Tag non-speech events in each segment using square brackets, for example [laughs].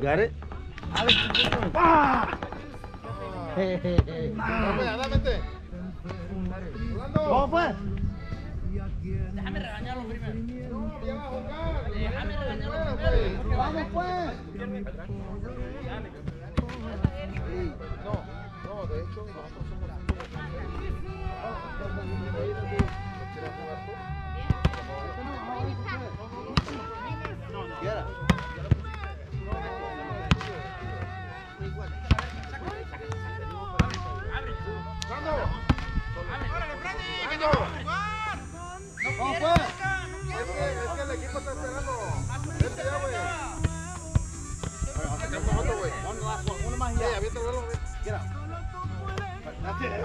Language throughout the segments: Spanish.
Got it? Dame, dámete. ¿Cómo fue? Déjame regañarlo primero. No, ya va a jugar. Déjame regañarlo primero. Vamos pues. No, no, de hecho nosotros somos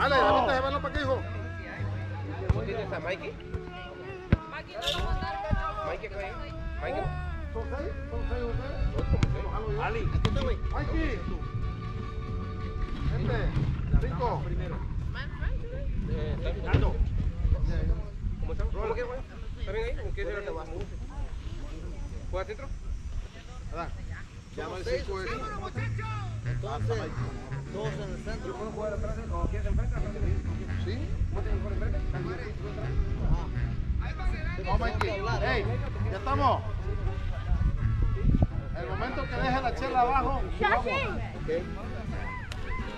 Dale, avienta ese balón para hijo. ¿Tienes a Mikey? Mikey, güey. Mikey. ¿Son seis? ¿Son seis ustedes? Ali, aquí está, güey. Mikey. Gente, cinco. ¿está bien? Ando. ¿Cómo estamos? ¿Cómo qué, güey? ¿Está bien ahí? ¿En qué se lo ¿Juegas dentro? Adán, Llama el cinco ese. Entonces, todos en el centro. ¿Puedo jugar atrás o quieres enfrente? ¿Sí? ¿Vos tenés por enfrente? No, Mikey. ¡Ey! ¡Ya estamos! El momento que deje la chela abajo, vamos.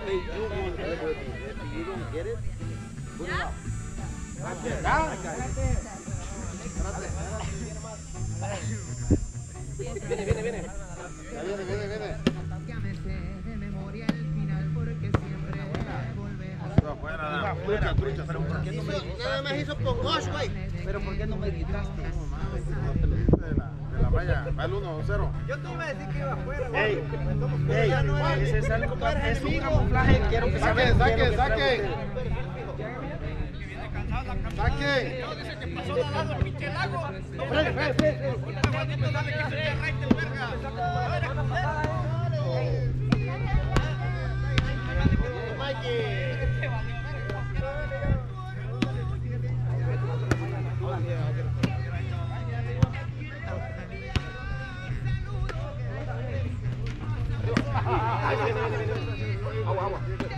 Hey, you won't ever do it. If you don't get it, put it up. ¿Ya? Viene, viene, viene. Viene, viene, viene. Trucha, trucha, pero ¿por qué no me Nada más hizo pongosh, güey. Pero ¿por qué no me gritaste? De la, de la valla, va el 1-0. Yo te iba decir que iba afuera, güey. Ey, saque, saque, saque. Saque. Freddy, Freddy, Freddy.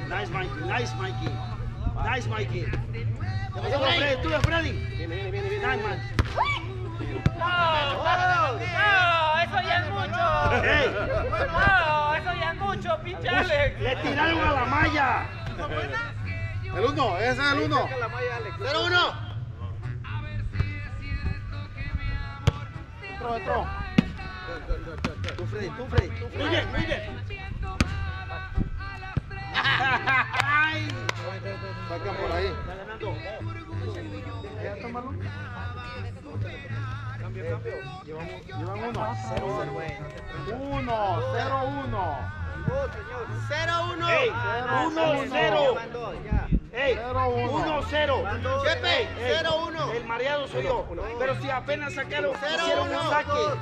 Nice, Mikey, nice, Mikey. Nice, Mikey. Tú, Freddy, tú, Freddy. Viene, viene, viene, viene. Nice. No, no, eso ya es mucho. Ey, No, eso ya es mucho, pinche Alex. le tiraron a la malla. El 1, ese es el 1. 0-1. Entró, entró. Tú, Freddy, tú, Freddy. tú, Freddy. Muy bien, muy bien. Ay, Sacan por ahí. está ganando. ¿Ya está malo? Llevan, llevan uno. 1, 0, 1. 0-1. Ey, 1-0. Ey, 0-1. 1-0. Chepe, Ey, 0-1. El mareado soy yo. Pero si apenas sacaron, Cero, hicieron un uno. saque.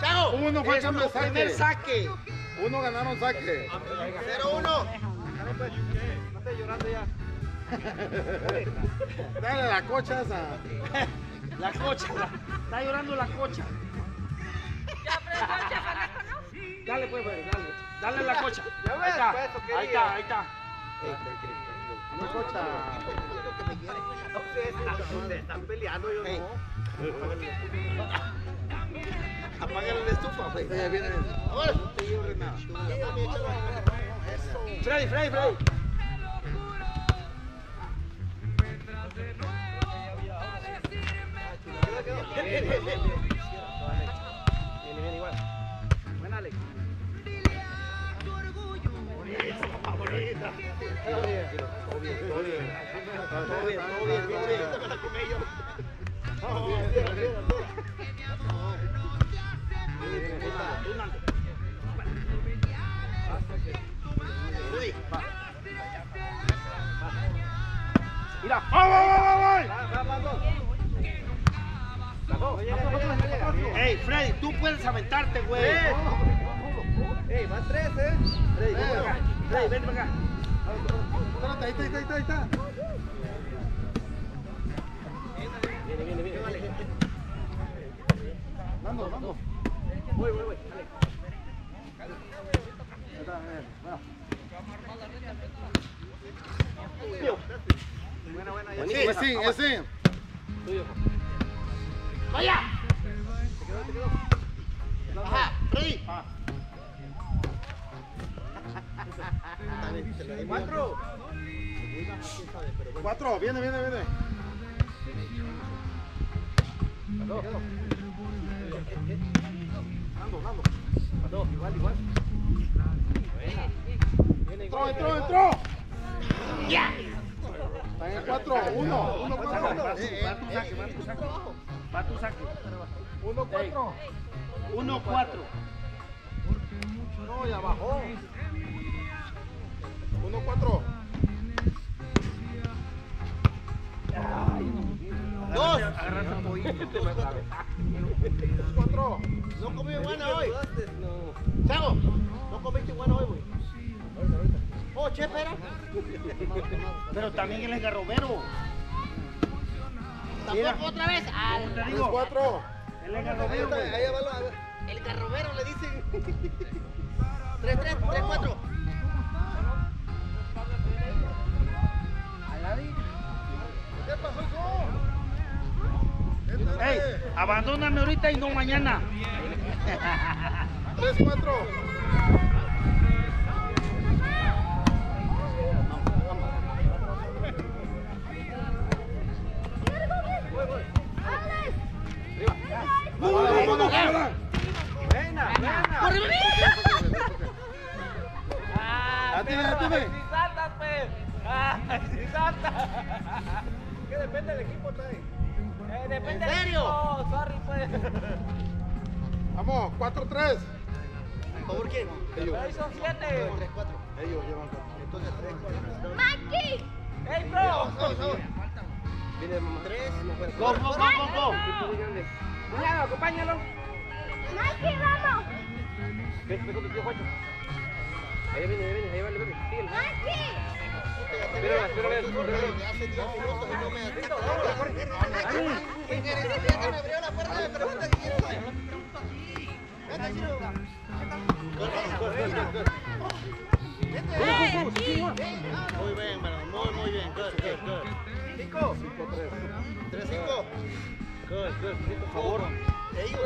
Chago. Uno fue el cambio primer saque. Uno ganaron saque. 0-1. Dale la cocha esa. [laughs] La cocha, la- está llorando la cocha. Dale pues, pues, dale. Dale la cocha. Ahí está, ahí está, ahí está. Una cocha. Están peleando, yo no. Apágale la estufa, güey. Eh, viene. Freddy, Freddy, Freddy. Tú, Nando. Mira, Ey, Freddy, tú puedes aventarte, güey. Ey, van tres, eh. Freddy, ven para acá. Freddy, ven para acá. Ahí está, ahí está, ahí está, ahí está. Viene, viene, viene. Dando, dando. Voy, voy, voy. Buena, buena, ya. Sí, sí, ese. ¡Vaya! Te quedó, te quedó. Ajá, ready. Cuatro. Cuatro, viene, viene, viene. Ando, ando. Ando, igual, igual. Entró, entró, entró. Están en cuatro. Uno, uno, cuatro. Va tu saque, va tu saque. Va tu saque. Uno, cuatro. Uno, cuatro. No, ya bajó. Uno, cuatro. Dos. Agarraste un. [laughs] Cuatro. No comí iguana hoy. Chago, no comiste iguana hoy, güey. Oh. Pero también él es garrobero. Otra vez. Al... Cuatro. Garrobero. El garrobero le dicen. 3, 3, 3, 4. Abandóname ahorita y no mañana. 3, 4. ¿Por quién? Pero ahí son siete. Tres, cuatro. Ellos llevan cuatro. Entonces. ¡Ey, bro! Vamos, vamos. Viene mamá. Tres. No puede. Go, go, go, go, go. Muy grande. Cuñado, acompáñalo. Mikey, vamos. Ven, ven con tu tío Juancho. Ahí viene, ahí viene, ahí vale. Síguelo. Hace minutos y no me abrió la puerta, me pregunta quién soy. Muy bien. Muy, muy bien. Good. Cinco. Tres, cinco. Favor. Cinco.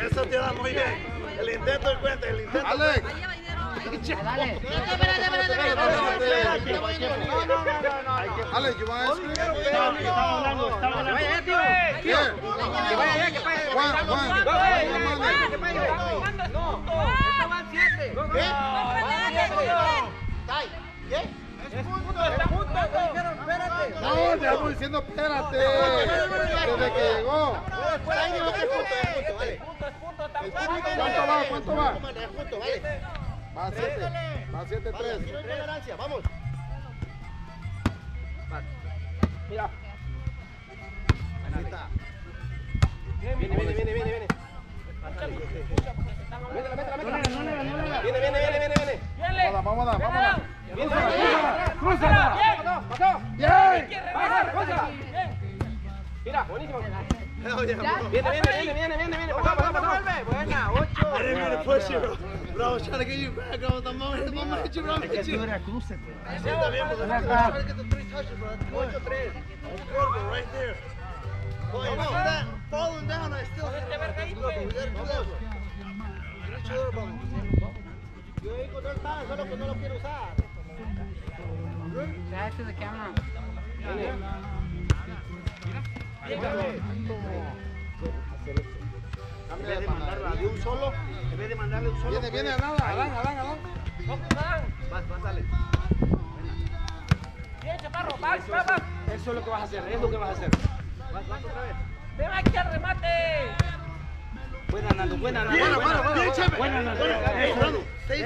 Eso te da muy bien. El intento cuenta, el intento. No. Alex, you want. No, te estamos diciendo espérate. Desde que llegó. ¿Cuánto vale. va? ¿Cuánto va? Va siete. Va siete, Vale, aquí no tres. hay tolerancia, vamos. Mira. Ahí está. Viene, viene, viene, viene, viene. Métela, métela, métela. Viene, viene, viene, viene, viene. Vamos, vamos, vamos. Crúzala. bien. Pasó. Bien. Mira, buenísimo. Viene, viene, viene, viene, viene, viene. Pasó, pasó, pasó. Buena, ocho. I didn't mean to push you, bro. Bro, I was trying to get you back. I was, I'm gonna, I'm gonna hit you, bro. I'm Es gonna que hit tú you. eres cruce, pues. Sí, también, pues, Try that's to get the three touches, bro. That's good. Ocho, tres. That's good, bro, right there. Boy, you see that? Falling down, I still hit Este it. verde ahí, We pues. gotta do that. Get each other, vamos. Yo ahí con el pan, solo que no lo quiero usar. En vez de mandarla de un solo, en vez de mandarle un solo. Viene, viene, Adán, Adán, Adán, Adán. No, Adán. Vas, vas, dale. Bien, chaparro, vas, vas, vas. Eso es lo que vas a hacer, es lo que vas a hacer. Vas, vas otra vez. Ven aquí al remate. Buena, Nando, buena, Nando. Buena, buena, Nando. Hey,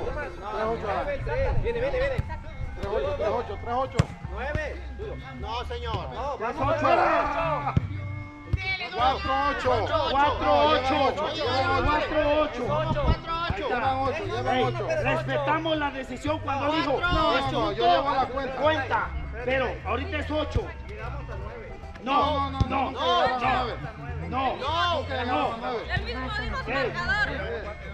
tres, ocho. Tres, ocho, Adán. Tres, tres. Viene, viene, viene. Tres, ocho, tres, ocho, tres, ocho. Nueve. Tuyo. No, señor. No, Tres, vamos. ocho. Cuatro, ocho. Cuatro, ocho. Cuatro, ocho. Cuatro, ocho. Cuatro, ocho. Llevan ocho, llevan Ey, ocho. respetamos la decisión cuando dijo. No, es no, un yo llevo la cuenta. Cuenta. Pero ahorita es 8. No, No, no, no, no, nunca llegaron a no, nueve. no, Nunca llegaron a nueve. El mismo dijo su Ey. marcador. Ey, cuando Nunca llegaron a nueve. puntos, yo no me arre- Nunca arreglé llegaron a a él. nueve. Yo llevo la cuenta. No, Van, Chepaneco, no van seas- 3, 8. no seas Ahorita con el punto 4, 8. Chepe, tú, tú cuentas, yo marqué. No,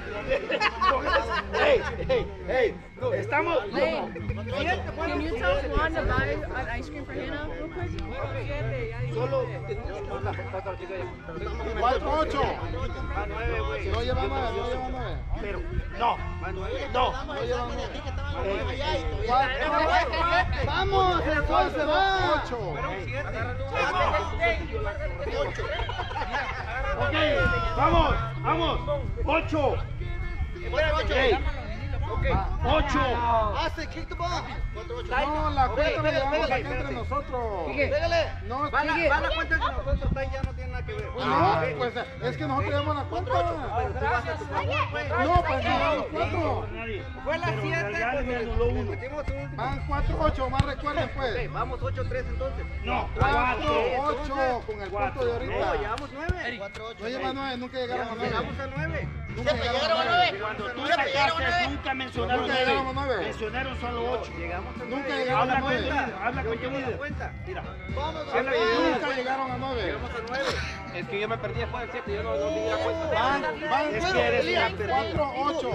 Ey, ey, ey, estamos. Can you tell Juan to buy an ice cream for Hannah real quick? Solo. 4, 8. Si no lleva 9, no lleva 9. Pero, no, no. No lleva 9. Vamos, el sol se va. 8. Ok, vamos, vamos. 8. Ey, 8. Hace kick the ball. No, la cuenta la llevamos acá entre nosotros. Pégale. No, Va la, sigue. va la cuenta que nosotros está ya no tiene nada que ver. Pues no, pues es que nosotros llevamos la cuenta. No, pues llevamos 4. Fue la Pero 7 Real me anuló uno. metimos un último. Van 4, 8, más recuerden pues. Vamos 8-3 entonces. No, 4, 4. 8 con el punto de No, ahorita. llevamos 9. No lleva 9, nunca llegaron a 9. Llegamos a 9. Nunca llegaron a 9. Cuando tú sacaste, nunca mencionaron Nunca llegaron a 9. nueve. Mencionaron solo 8. Llegamos a 9. Nunca llegaron a Habla con 9. tu líder, habla con tu Llevamos la líder. cuenta. Mira, Vamos a. Nunca llegaron a 9. Llegamos a 9. Es que yo me perdí después del 7, yo no, no di la cuenta. Van, van Es que eres una perdida. 4, 8.